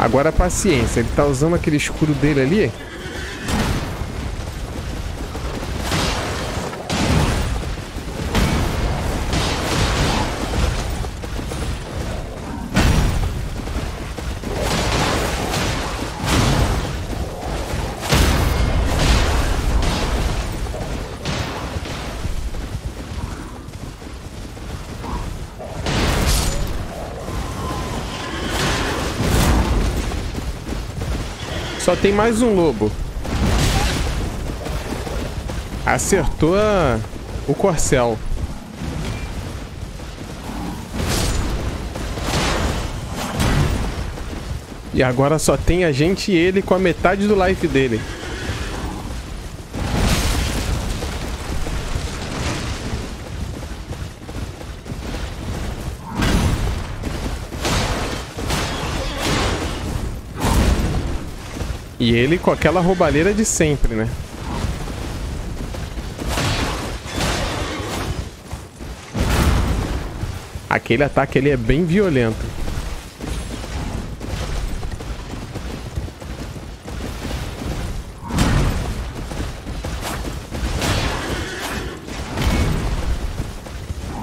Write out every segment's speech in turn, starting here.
Agora paciência, ele tá usando aquele escudo dele ali. Só tem mais um lobo. Acertou a... o corcel. E agora só tem a gente e ele com a metade do life dele. E ele com aquela roubalheira de sempre, né? Aquele ataque ele é bem violento.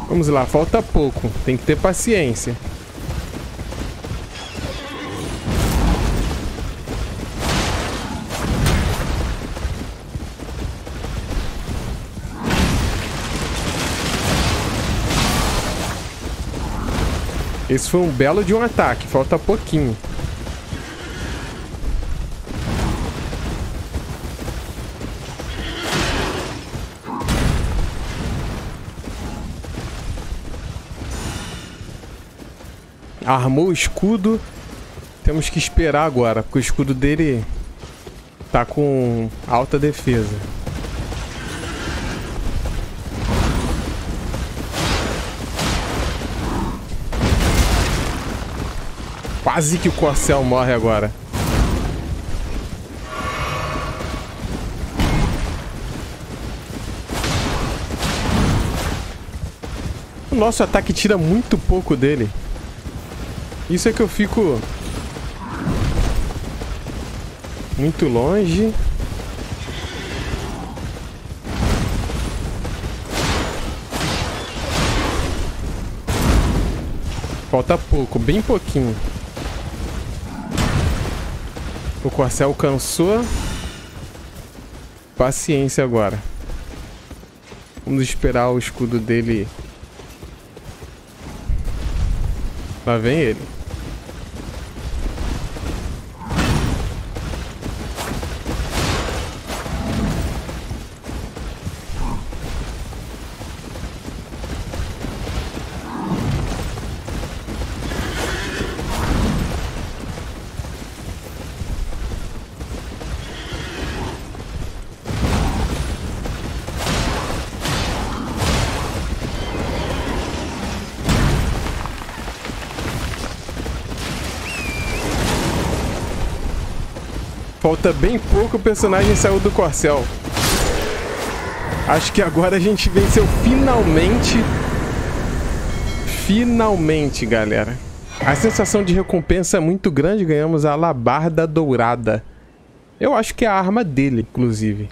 Vamos lá, falta pouco. Tem que ter paciência. Esse foi um belo de um ataque, falta pouquinho. Armou o escudo. Temos que esperar agora, porque o escudo dele tá com alta defesa. Quase que o Corcel morre agora. O nosso ataque tira muito pouco dele. Isso é que eu fico... Muito longe. Falta pouco, bem pouquinho. O Corcel cansou. Paciência agora. Vamos esperar o escudo dele. Lá vem ele. Falta bem pouco, o personagem saiu do corcel. Acho que agora a gente venceu finalmente. Finalmente, galera. A sensação de recompensa é muito grande. Ganhamos a alabarda dourada. Eu acho que é a arma dele, inclusive.